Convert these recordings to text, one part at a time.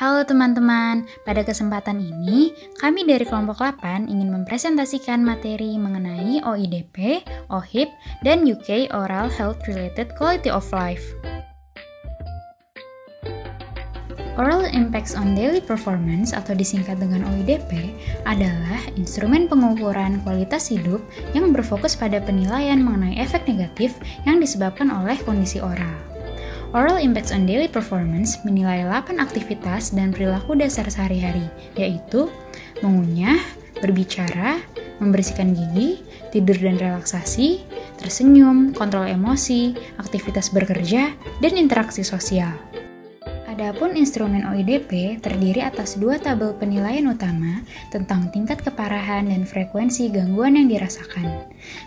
Halo teman-teman, pada kesempatan ini kami dari kelompok 8 ingin mempresentasikan materi mengenai OIDP, OHIP, dan UK Oral Health Related Quality of Life. Oral Impacts on Daily Performance atau disingkat dengan OIDP adalah instrumen pengukuran kualitas hidup yang berfokus pada penilaian mengenai efek negatif yang disebabkan oleh kondisi oral. Oral Impacts on Daily Performance menilai 8 aktivitas dan perilaku dasar sehari-hari, yaitu mengunyah, berbicara, membersihkan gigi, tidur dan relaksasi, tersenyum, kontrol emosi, aktivitas bekerja, dan interaksi sosial. Adapun instrumen OIDP terdiri atas dua tabel penilaian utama tentang tingkat keparahan dan frekuensi gangguan yang dirasakan.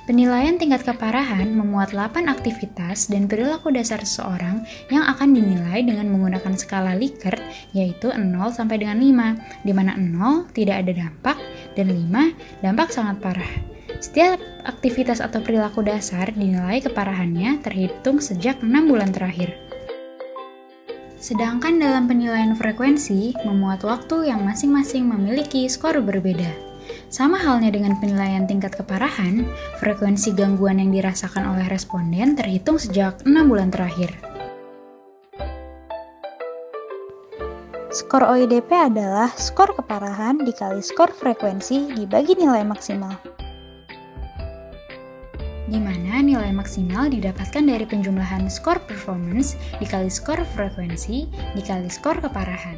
Penilaian tingkat keparahan memuat 8 aktivitas dan perilaku dasar seseorang yang akan dinilai dengan menggunakan skala Likert yaitu 0 sampai dengan 5, di mana 0 tidak ada dampak dan 5 dampak sangat parah. Setiap aktivitas atau perilaku dasar dinilai keparahannya terhitung sejak 6 bulan terakhir. Sedangkan dalam penilaian frekuensi, memuat waktu yang masing-masing memiliki skor berbeda. Sama halnya dengan penilaian tingkat keparahan, frekuensi gangguan yang dirasakan oleh responden terhitung sejak 6 bulan terakhir. Skor OIDP adalah skor keparahan dikali skor frekuensi dibagi nilai maksimal di mana nilai maksimal didapatkan dari penjumlahan skor performance dikali skor frekuensi dikali skor keparahan.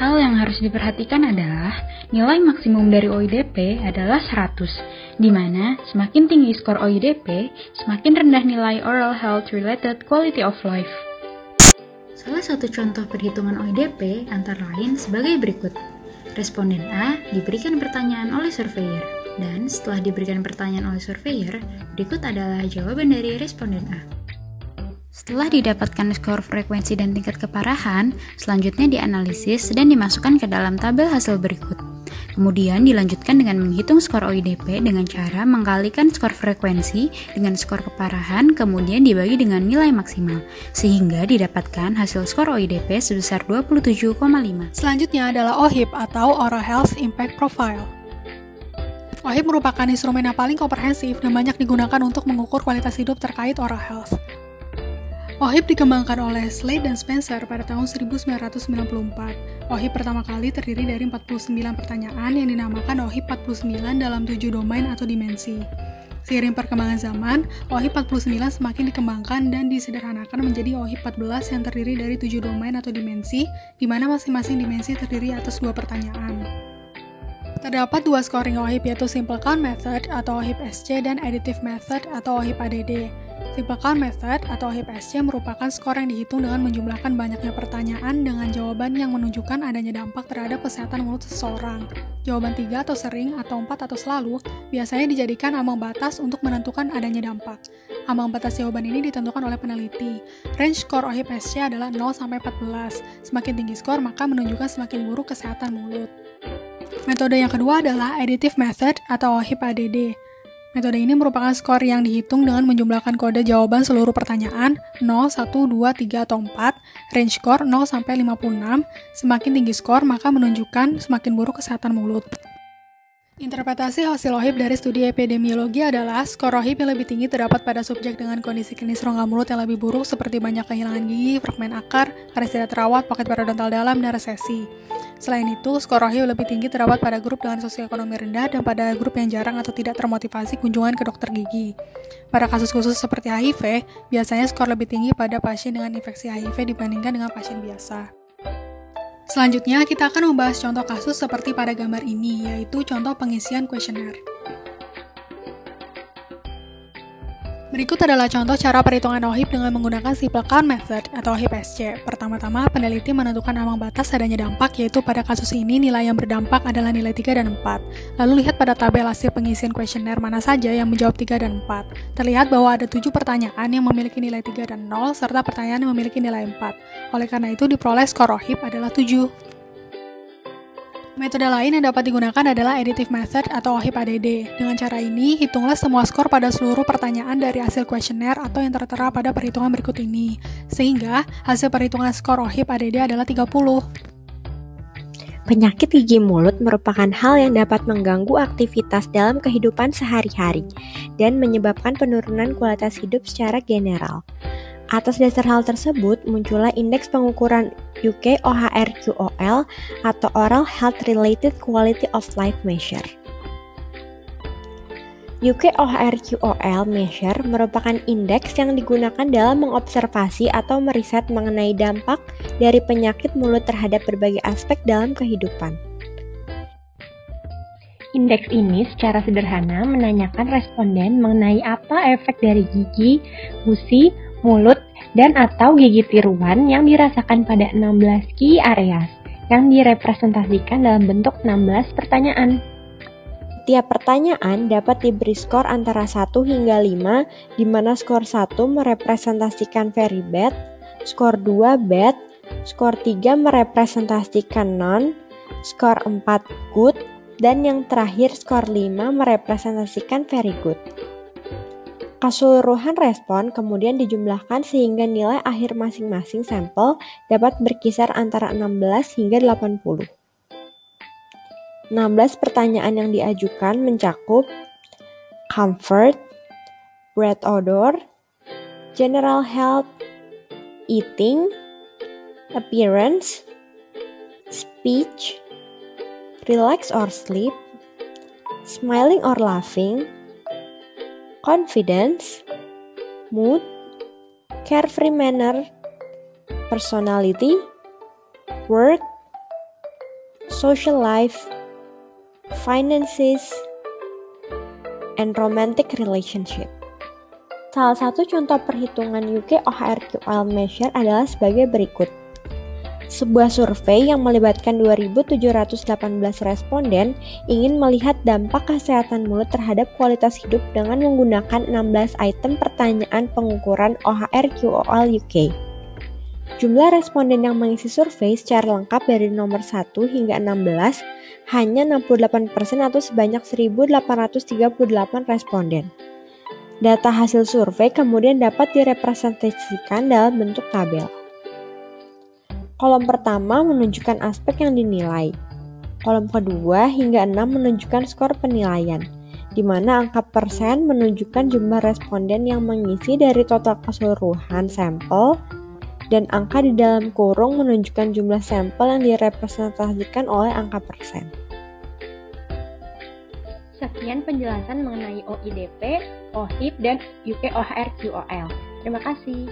Hal yang harus diperhatikan adalah nilai maksimum dari OIDP adalah 100, di mana semakin tinggi skor OIDP, semakin rendah nilai Oral Health Related Quality of Life. Salah satu contoh perhitungan OIDP antara lain sebagai berikut. Responden A diberikan pertanyaan oleh surveyor. Dan setelah diberikan pertanyaan oleh surveyor, berikut adalah jawaban dari responden A. Setelah didapatkan skor frekuensi dan tingkat keparahan, selanjutnya dianalisis dan dimasukkan ke dalam tabel hasil berikut. Kemudian dilanjutkan dengan menghitung skor OIDP dengan cara mengkalikan skor frekuensi dengan skor keparahan, kemudian dibagi dengan nilai maksimal, sehingga didapatkan hasil skor OIDP sebesar 27,5. Selanjutnya adalah OHIP atau Oral Health Impact Profile. OHIP merupakan instrumen yang paling komprehensif dan banyak digunakan untuk mengukur kualitas hidup terkait oral health. OHIP dikembangkan oleh Slade dan Spencer pada tahun 1994. OHIP pertama kali terdiri dari 49 pertanyaan yang dinamakan OHIP 49 dalam 7 domain atau dimensi. Seiring perkembangan zaman, OHIP 49 semakin dikembangkan dan disederhanakan menjadi OHIP 14 yang terdiri dari 7 domain atau dimensi, di mana masing-masing dimensi terdiri atas dua pertanyaan. Terdapat dua scoring OHIP yaitu Simple Count Method atau OHIP SC dan Additive Method atau OHIP ADD. Simple Count Method atau OHIP SC merupakan skor yang dihitung dengan menjumlahkan banyaknya pertanyaan dengan jawaban yang menunjukkan adanya dampak terhadap kesehatan mulut seseorang. Jawaban tiga atau sering atau empat atau selalu biasanya dijadikan ambang batas untuk menentukan adanya dampak. Ambang batas jawaban ini ditentukan oleh peneliti. Range skor OHIP SC adalah 0 sampai 14. Semakin tinggi skor maka menunjukkan semakin buruk kesehatan mulut. Metode yang kedua adalah additive method atau HIP-ADD. Metode ini merupakan skor yang dihitung dengan menjumlahkan kode jawaban seluruh pertanyaan 0, 1, 2, 3, atau 4, range skor 0 sampai 56. Semakin tinggi skor maka menunjukkan semakin buruk kesehatan mulut. Interpretasi hasil OHIP dari studi epidemiologi adalah skor OHIP yang lebih tinggi terdapat pada subjek dengan kondisi klinis rongga mulut yang lebih buruk seperti banyak kehilangan gigi, fragmen akar, karies tidak terawat, pocket parodontal dalam, dan resesi. Selain itu, skor OHIP lebih tinggi terdapat pada grup dengan sosioekonomi rendah dan pada grup yang jarang atau tidak termotivasi kunjungan ke dokter gigi. Pada kasus khusus seperti HIV, biasanya skor lebih tinggi pada pasien dengan infeksi HIV dibandingkan dengan pasien biasa. Selanjutnya, kita akan membahas contoh kasus seperti pada gambar ini, yaitu contoh pengisian kuesioner. Berikut adalah contoh cara perhitungan OHIP dengan menggunakan simple count method atau OHIP SC. Pertama-tama, peneliti menentukan ambang batas adanya dampak, yaitu pada kasus ini nilai yang berdampak adalah nilai 3 dan 4. Lalu lihat pada tabel hasil pengisian kuesioner mana saja yang menjawab 3 dan 4. Terlihat bahwa ada 7 pertanyaan yang memiliki nilai 3 dan 0, serta pertanyaan yang memiliki nilai 4. Oleh karena itu, diperoleh skor OHIP adalah 7. Metode lain yang dapat digunakan adalah additive method atau OHIP ADD. Dengan cara ini, hitunglah semua skor pada seluruh pertanyaan dari hasil kuesioner atau yang tertera pada perhitungan berikut ini. Sehingga, hasil perhitungan skor OHIP ADD adalah 30. Penyakit gigi mulut merupakan hal yang dapat mengganggu aktivitas dalam kehidupan sehari-hari dan menyebabkan penurunan kualitas hidup secara general. Atas dasar hal tersebut, muncullah indeks pengukuran UK OHRQOL atau Oral Health Related Quality of Life Measure. UK OHRQOL Measure merupakan indeks yang digunakan dalam mengobservasi atau meriset mengenai dampak dari penyakit mulut terhadap berbagai aspek dalam kehidupan. Indeks ini secara sederhana menanyakan responden mengenai apa efek dari gigi, gusi, mulut, dan atau gigi tiruan yang dirasakan pada 16 key areas yang direpresentasikan dalam bentuk 16 pertanyaan. Tiap pertanyaan dapat diberi skor antara 1 hingga 5, di mana skor 1 merepresentasikan very bad, skor 2 bad, skor 3 merepresentasikan non, skor 4 good, dan yang terakhir skor 5 merepresentasikan very good. Keseluruhan respon kemudian dijumlahkan sehingga nilai akhir masing-masing sampel dapat berkisar antara 16 hingga 80. 16 pertanyaan yang diajukan mencakup comfort, breath odor, general health, eating, appearance, speech, relax or sleep, smiling or laughing, confidence, mood, carefree manner, personality, work, social life, finances, and romantic relationship. Salah satu contoh perhitungan UK OHRQL measure adalah sebagai berikut sebuah survei yang melibatkan 2.718 responden ingin melihat dampak kesehatan mulut terhadap kualitas hidup dengan menggunakan 16 item pertanyaan pengukuran OHR QOL UK. Jumlah responden yang mengisi survei secara lengkap dari nomor 1 hingga 16 hanya 68% atau sebanyak 1.838 responden. Data hasil survei kemudian dapat direpresentasikan dalam bentuk tabel. Kolom pertama menunjukkan aspek yang dinilai. Kolom kedua hingga 6 menunjukkan skor penilaian, di mana angka persen menunjukkan jumlah responden yang mengisi dari total keseluruhan sampel, dan angka di dalam kurung menunjukkan jumlah sampel yang direpresentasikan oleh angka persen. Sekian penjelasan mengenai OIDP, OHIP, dan UK OHRQOL. Terima kasih.